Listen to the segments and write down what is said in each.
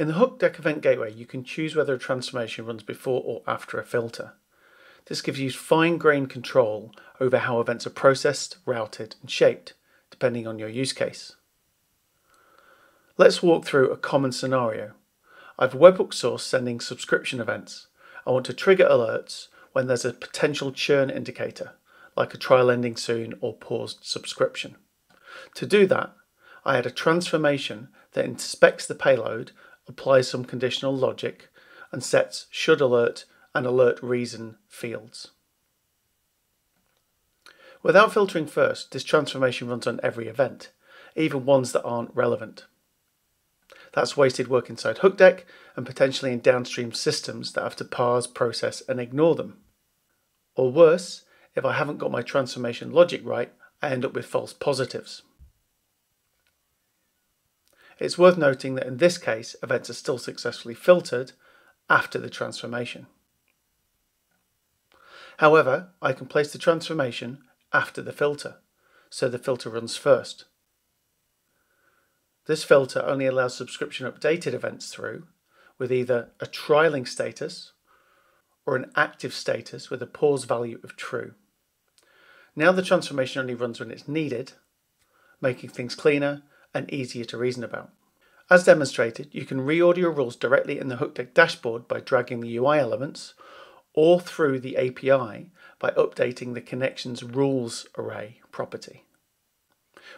In the Hookdeck Event Gateway, you can choose whether a transformation runs before or after a filter. This gives you fine-grained control over how events are processed, routed, and shaped, depending on your use case. Let's walk through a common scenario. I have a webhook source sending subscription events. I want to trigger alerts when there's a potential churn indicator, like a trial ending soon or paused subscription. To do that, I add a transformation that inspects the payload applies some conditional logic, and sets should alert and alert reason fields. Without filtering first, this transformation runs on every event, even ones that aren't relevant. That's wasted work inside Hookdeck and potentially in downstream systems that have to parse, process, and ignore them. Or worse, if I haven't got my transformation logic right, I end up with false positives. It's worth noting that in this case, events are still successfully filtered after the transformation. However, I can place the transformation after the filter, so the filter runs first. This filter only allows subscription updated events through with either a trialing status or an active status with a pause value of true. Now the transformation only runs when it's needed, making things cleaner and easier to reason about. As demonstrated, you can reorder your rules directly in the Hookdeck dashboard by dragging the UI elements or through the API by updating the connections rules array property.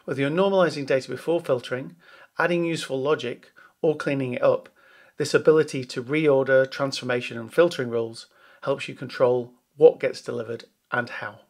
Whether you're normalizing data before filtering, adding useful logic, or cleaning it up, this ability to reorder transformation and filtering rules helps you control what gets delivered and how.